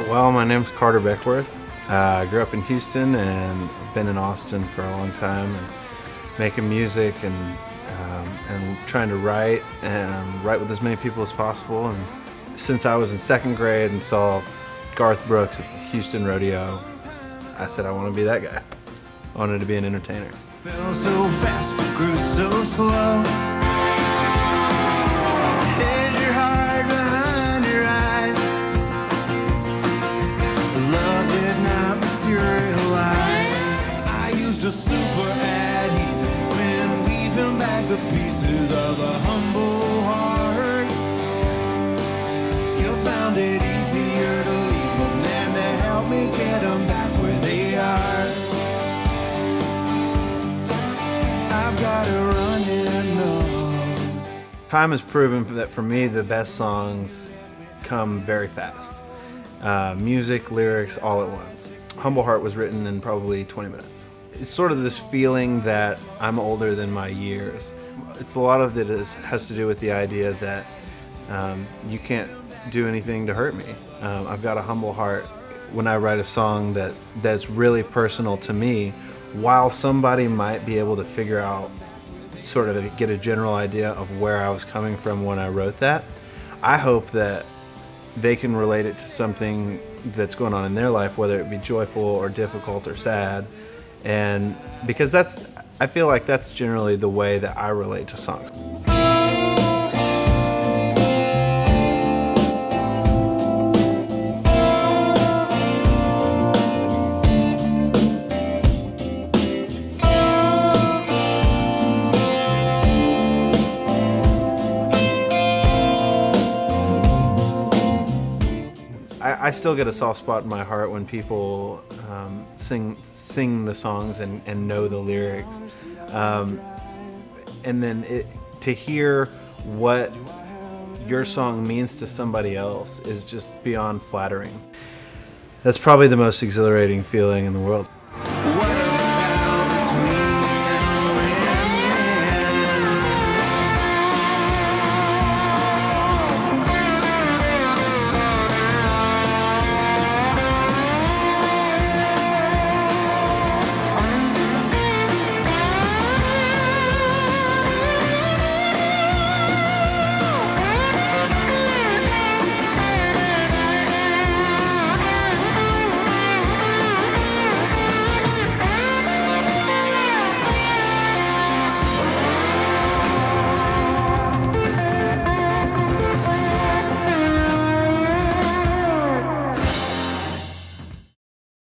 well, my name's Carter Beckworth. Uh, I grew up in Houston and been in Austin for a long time and making music and um, and trying to write and write with as many people as possible. And since I was in second grade and saw Garth Brooks at the Houston Rodeo, I said I want to be that guy. I wanted to be an entertainer. The pieces of a humble heart. You found it easier to leave them than to help me get them back where they are. I've got a running nose. Time has proven that for me, the best songs come very fast. Uh, music, lyrics, all at once. Humble Heart was written in probably 20 minutes. It's sort of this feeling that I'm older than my years. It's a lot of it is, has to do with the idea that um, you can't do anything to hurt me. Um, I've got a humble heart when I write a song that that's really personal to me. While somebody might be able to figure out sort of get a general idea of where I was coming from when I wrote that. I hope that they can relate it to something that's going on in their life, whether it be joyful or difficult or sad. And because that's, I feel like that's generally the way that I relate to songs. I, still get a soft spot in my heart when people um, sing sing the songs and, and know the lyrics, um, and then it, to hear what your song means to somebody else is just beyond flattering. That's probably the most exhilarating feeling in the world.